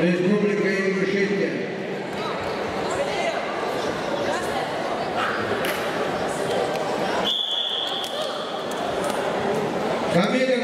Республика Ингушетия. Хамидов,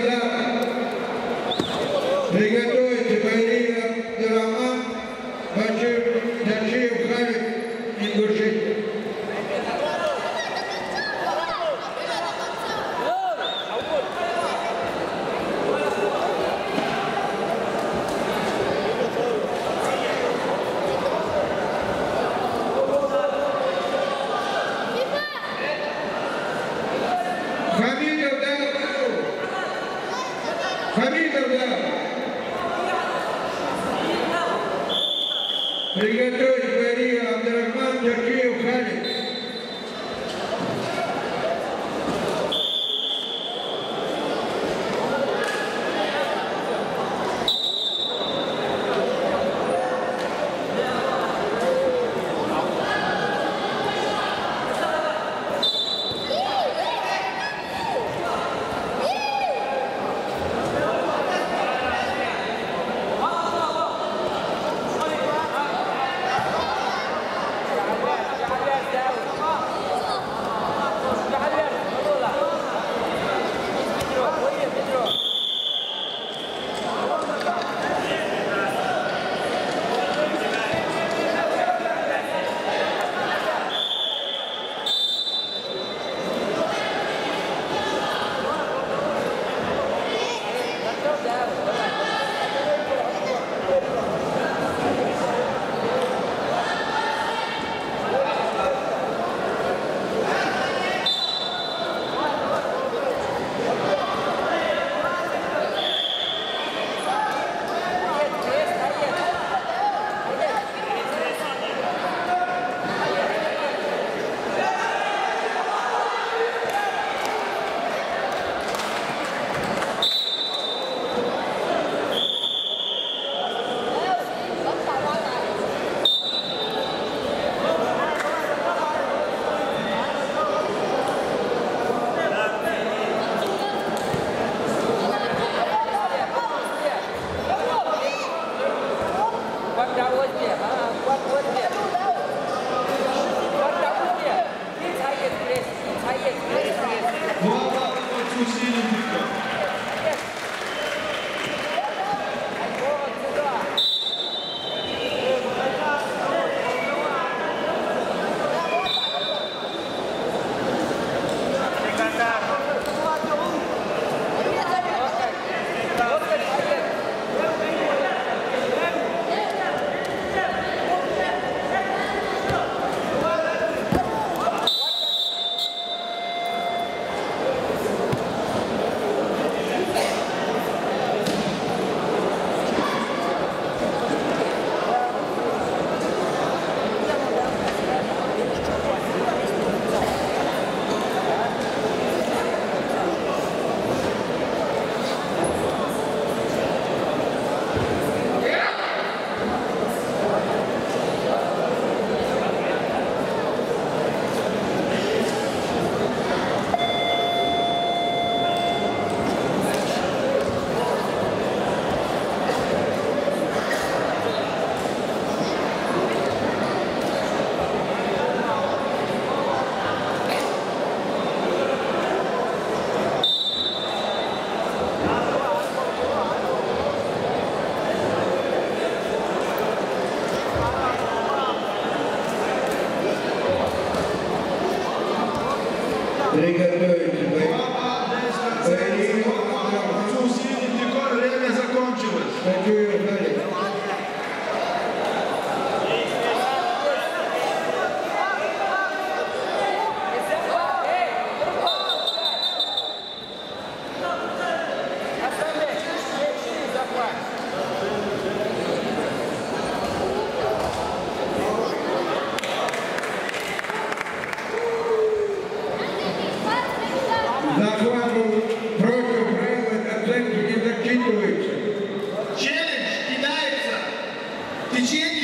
Obrigado. get there. Fijian